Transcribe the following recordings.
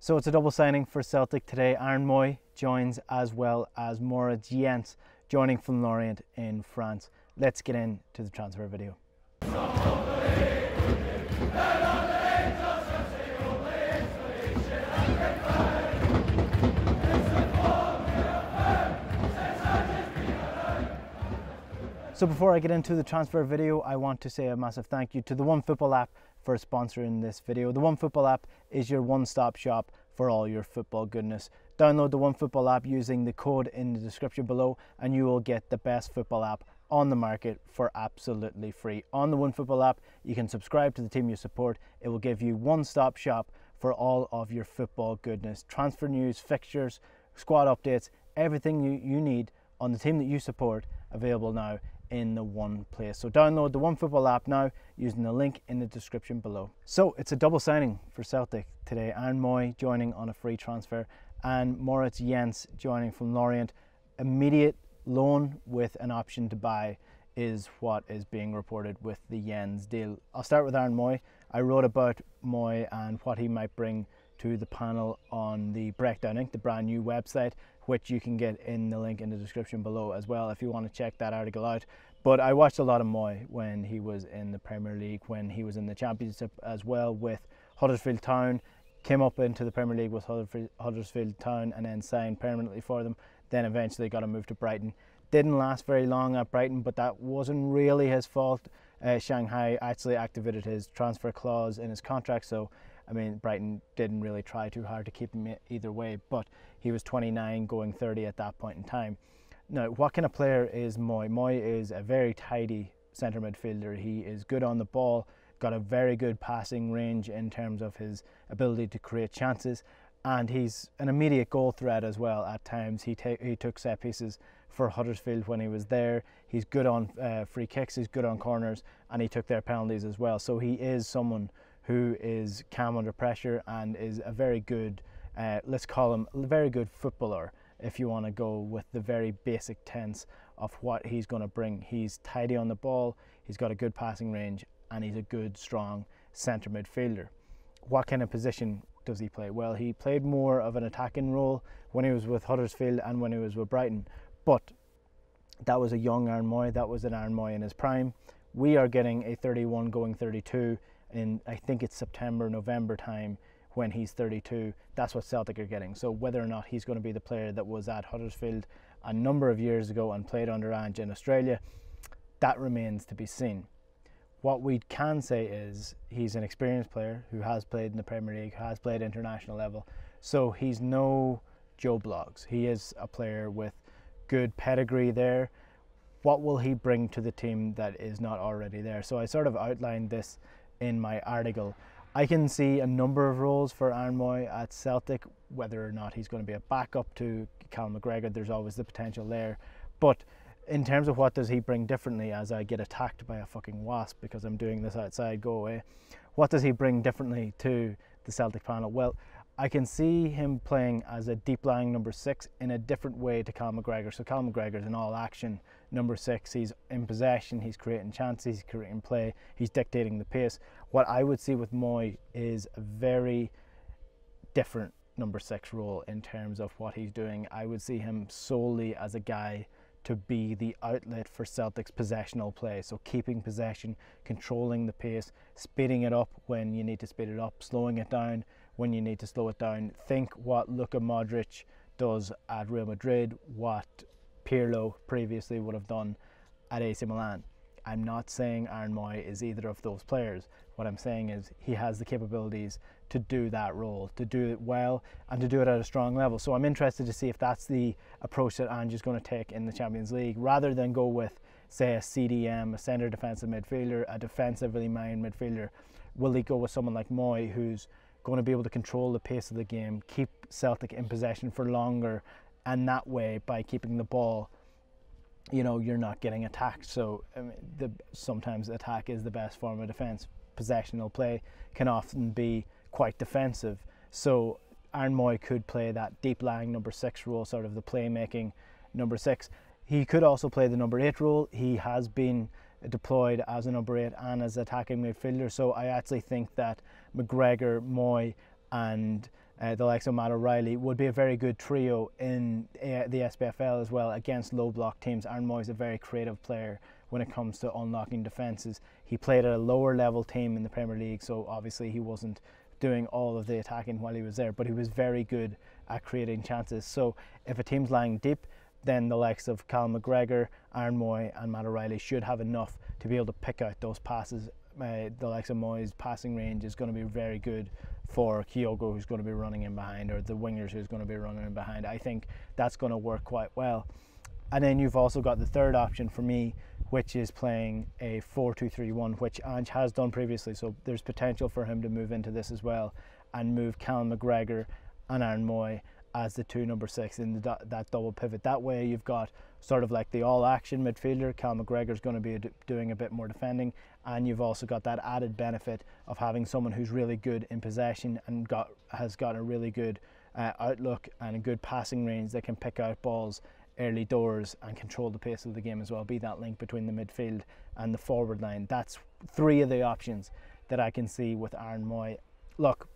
So it's a double signing for Celtic today. Aaron Mooy joins as well as Moritz Jenz joining from Lorient in France. Let's get into the transfer video. So before I get into the transfer video, I want to say a massive thank you to the One Football app for sponsoring this video. The One Football app is your one-stop shop for all your football goodness. Download the One Football app using the code in the description below and you will get the best football app on the market for absolutely free. On the One Football app, you can subscribe to the team you support. It will give you one-stop shop for all of your football goodness. Transfer news, fixtures, squad updates, everything you, you need on the team that you support available now in the one place. So download the One Football app now using the link in the description below. So it's a double signing for Celtic today. Aaron Mooy joining on a free transfer and Moritz Jenz joining from Lorient. Immediate loan with an option to buy is what is being reported with the Jenz deal. I'll start with Aaron Mooy. I wrote about Mooy and what he might bring to the panel on the Breakdown Inc., the brand new website, which you can get in the link in the description below as well if you want to check that article out. But I watched a lot of Mooy when he was in the Premier League, when he was in the Championship as well with Huddersfield Town, came up into the Premier League with Huddersfield Town and then signed permanently for them. Then eventually got a move to Brighton. Didn't last very long at Brighton, but that wasn't really his fault. Uh, Shanghai actually activated his transfer clause in his contract, so I mean, Brighton didn't really try too hard to keep him either way, but he was 29 going 30 at that point in time. Now, what kind of player is Mooy? Mooy is a very tidy centre midfielder. He is good on the ball, got a very good passing range in terms of his ability to create chances, and he's an immediate goal threat as well at times. He, he took set pieces for Huddersfield when he was there. He's good on uh, free kicks, he's good on corners, and he took their penalties as well. So he is someone who is calm under pressure and is a very good, uh, let's call him a very good footballer if you want to go with the very basic tense of what he's going to bring. He's tidy on the ball, he's got a good passing range, and he's a good, strong centre midfielder. What kind of position does he play? Well, he played more of an attacking role when he was with Huddersfield and when he was with Brighton, but that was a young Aaron Mooy, that was an Aaron Mooy in his prime. We are getting a 31 going 32 in I think it's September, November time when he's 32. That's what Celtic are getting. So whether or not he's going to be the player that was at Huddersfield a number of years ago and played under Ange in Australia, that remains to be seen. What we can say is he's an experienced player who has played in the Premier League, has played international level. So he's no Joe Bloggs. He is a player with good pedigree there. What will he bring to the team that is not already there? So I sort of outlined this in my article. I can see a number of roles for Aaron Mooy at Celtic, whether or not he's going to be a backup to Cal McGregor, there's always the potential there. But in terms of what does he bring differently as I get attacked by a fucking wasp because I'm doing this outside, go away. What does he bring differently to the Celtic panel? Well, I can see him playing as a deep lying number six in a different way to Cal McGregor. So Cal McGregor is an all action number six. He's in possession, he's creating chances, he's creating play, he's dictating the pace. What I would see with Mooy is a very different number six role in terms of what he's doing. I would see him solely as a guy to be the outlet for Celtic's possessional play. So keeping possession, controlling the pace, speeding it up when you need to speed it up, slowing it down when you need to slow it down. Think what Luka Modric does at Real Madrid, what Pirlo previously would have done at AC Milan. I'm not saying Aaron Mooy is either of those players. What I'm saying is he has the capabilities to do that role, to do it well, and to do it at a strong level. So I'm interested to see if that's the approach that Ange is going to take in the Champions League, rather than go with, say, a CDM, a centre defensive midfielder, a defensively minded midfielder. Will he go with someone like Mooy, who's going to be able to control the pace of the game, keep Celtic in possession for longer, and that way, by keeping the ball you know you're not getting attacked. So I mean, the, sometimes attack is the best form of defense. Possessional play can often be quite defensive. So Aaron Mooy could play that deep lying number six role, sort of the playmaking number six. He could also play the number eight role. He has been deployed as a number eight and as attacking midfielder. So I actually think that McGregor, Mooy and uh, the likes of Matt O'Riley would be a very good trio in uh, the SPFL as well against low block teams. Aaron Mooy is a very creative player when it comes to unlocking defences. He played at a lower level team in the Premier League, so obviously he wasn't doing all of the attacking while he was there, but he was very good at creating chances. So if a team's lying deep, then the likes of Cal McGregor, Aaron Mooy, and Matt O'Riley should have enough to be able to pick out those passes. Uh, the likes of Mooy's passing range is going to be very good for Kyogo, who's going to be running in behind, or the wingers who's going to be running in behind. I think that's going to work quite well. And then you've also got the third option for me, which is playing a 4 2 3 1, which Ange has done previously. So there's potential for him to move into this as well and move Cal McGregor and Aaron Mooy as the two number six in the, that double pivot. That way, you've got sort of like the all action midfielder. Cal McGregor is going to be doing a bit more defending, and you've also got that added benefit of having someone who's really good in possession and got has got a really good uh, outlook and a good passing range that can pick out balls early doors and control the pace of the game as well. Be that link between the midfield and the forward line. That's three of the options that I can see with Aaron Mooy. Look,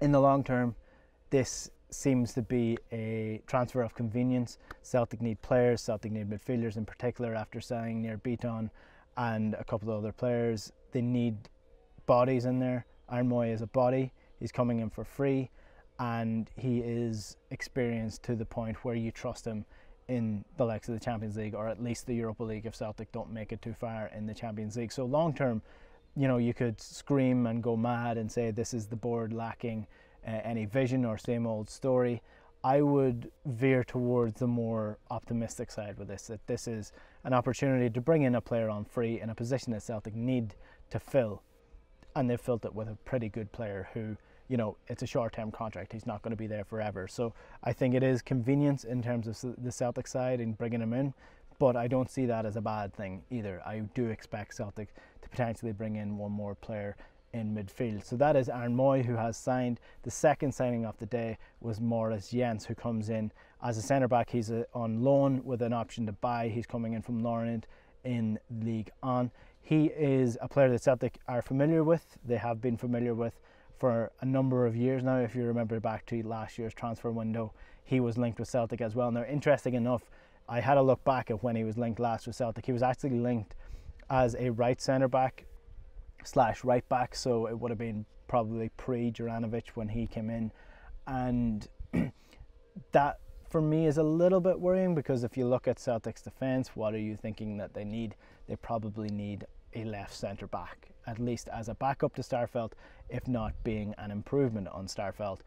in the long term, this seems to be a transfer of convenience. Celtic need players, Celtic need midfielders in particular after signing Nir Bitton and a couple of other players. They need bodies in there. Aaron Mooy is a body. He's coming in for free and he is experienced to the point where you trust him in the likes of the Champions League or at least the Europa League if Celtic don't make it too far in the Champions League. So long term, you know, you could scream and go mad and say this is the board lacking any vision or same old story. I would veer towards the more optimistic side with this, that this is an opportunity to bring in a player on free in a position that Celtic need to fill. And they've filled it with a pretty good player who you know, it's a short term contract. He's not going to be there forever. So I think it is convenience in terms of the Celtic side in bringing him in, but I don't see that as a bad thing either. I do expect Celtic to potentially bring in one more player in midfield. So that is Aaron Mooy who has signed. The second signing of the day was Moritz Jenz who comes in as a centre back. He's a, on loan with an option to buy. He's coming in from Lorient in Ligue 1. He is a player that Celtic are familiar with. They have been familiar with for a number of years now. If you remember back to last year's transfer window, he was linked with Celtic as well. Now, interesting enough, I had a look back at when he was linked last with Celtic. He was actually linked as a right centre back slash right back, so it would have been probably pre Juranovic when he came in, and that for me is a little bit worrying because if you look at Celtic's defence, what are you thinking that they need? They probably need a left centre back, at least as a backup to Starfelt, if not being an improvement on Starfelt.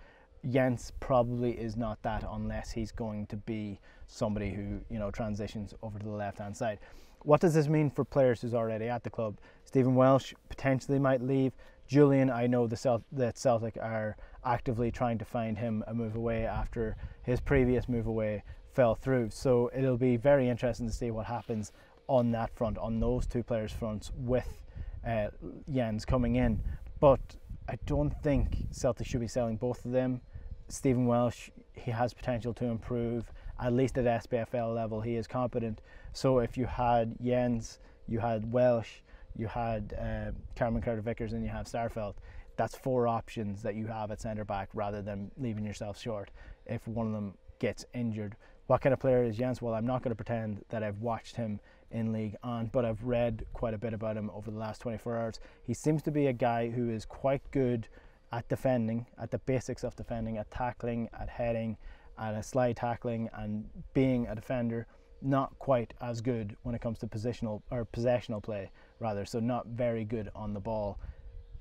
Jenz probably is not that unless he's going to be somebody who you know transitions over to the left hand side. What does this mean for players who's already at the club? Stephen Welsh potentially might leave. Jullien, I know the Celt- that Celtic are actively trying to find him a move away after his previous move away fell through. So it'll be very interesting to see what happens on that front, on those two players' fronts, with uh, Jenz coming in. But I don't think Celtic should be selling both of them. Stephen Welsh, he has potential to improve, at least at SPFL level. He is competent. So if you had Jenz, you had Welsh, you had uh, Cameron Carter Vickers, and you have Starfelt, that's four options that you have at centre back rather than leaving yourself short if one of them gets injured. What kind of player is Jenz? Well, I'm not going to pretend that I've watched him in Ligue 1, but I've read quite a bit about him over the last 24 hours. He seems to be a guy who is quite good at defending, at the basics of defending, at tackling, at heading, at a slide tackling, and being a defender. Not quite as good when it comes to positional or possessional play, rather. So not very good on the ball.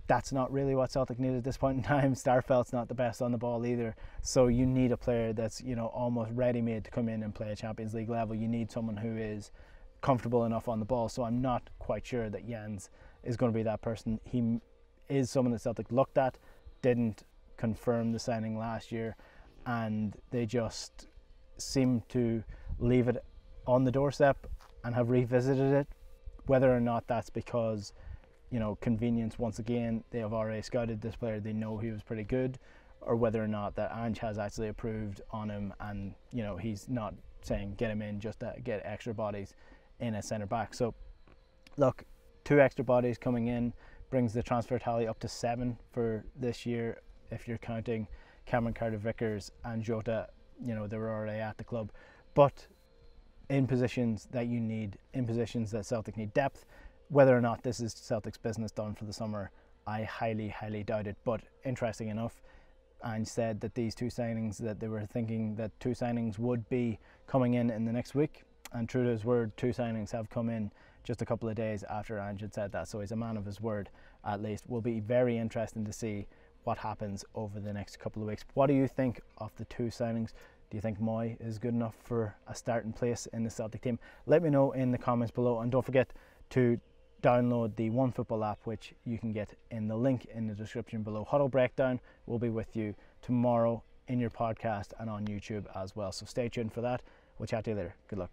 That's not really what Celtic need at this point in time. Starfelt's not the best on the ball either. So you need a player that's you know almost ready-made to come in and play a Champions League level. You need someone who is comfortable enough on the ball. So I'm not quite sure that Jenz is going to be that person. He is someone that Celtic looked at, didn't confirm the signing last year, and they just seem to leave it on the doorstep and have revisited it. Whether or not that's because, you know, convenience once again, they have already scouted this player, they know he was pretty good, or whether or not that Ange has actually approved on him and, you know, he's not saying get him in just to get extra bodies in a centre back. So, look, two extra bodies coming in brings the transfer tally up to seven for this year if you're counting Cameron Carter Vickers and Jota, you know, they were already at the club. But in positions that you need, in positions that Celtic need depth, whether or not this is Celtic's business done for the summer, I highly, highly doubt it. But interesting enough, and said that these two signings that they were thinking that two signings would be coming in in the next week and true to his word two signings have come in just a couple of days after Ange had said that so he's a man of his word at least will be very interesting to see what happens over the next couple of weeks what do you think of the two signings do you think Mooy is good enough for a starting place in the Celtic team let me know in the comments below and don't forget to download the One Football app, which you can get in the link in the description below. Huddle Breakdown will be with you tomorrow in your podcast and on YouTube as well. So stay tuned for that. We'll chat to you later. Good luck.